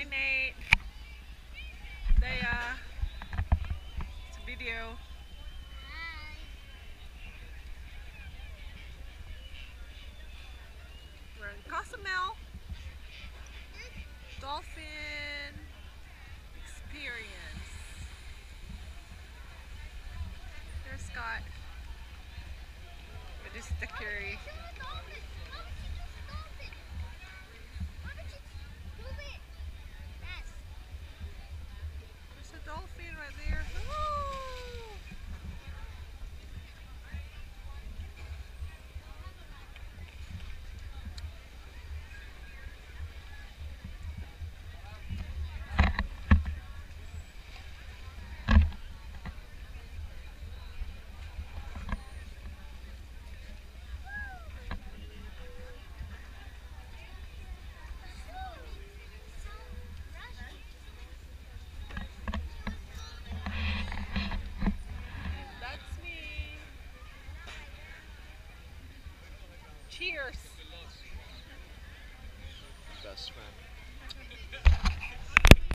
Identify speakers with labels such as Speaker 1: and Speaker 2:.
Speaker 1: Hi, Nate. Leia. It's a video. We're in Cozumel. Dolphin Experience. There's Scott. It is the curry. Cheers.
Speaker 2: Best friend.